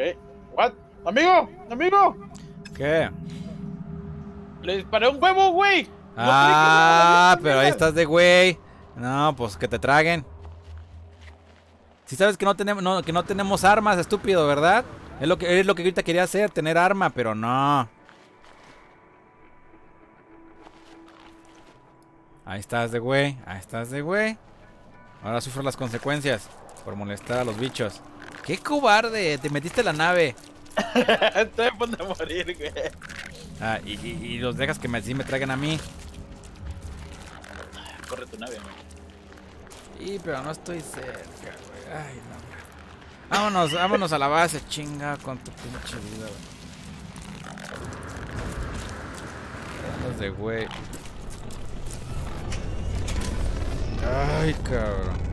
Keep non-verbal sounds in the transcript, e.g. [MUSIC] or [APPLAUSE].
¿Qué? ¿What? ¿Amigo? ¿Amigo? ¿Qué? Le disparé un huevo, güey. Ah, pero ahí estás de güey. No, pues que te traguen. Si sabes que no tenemos, no, que no tenemos armas, estúpido, ¿verdad? Es lo que es lo que ahorita quería hacer, tener arma, pero no. Ahí estás de güey, ahí estás de güey. Ahora sufro las consecuencias por molestar a los bichos. ¡Qué cobarde! Te metiste en la nave. [LAUGHS] Estoy a punto de morir, güey. Ah, y, y- y los dejas que me, me traigan a mí. Corre tu nave, güey. Y pero no estoy cerca, güey. Ay, no. Vámonos, vámonos a la base, chinga, con tu pinche vida, güey. De güey. Ay, cabrón.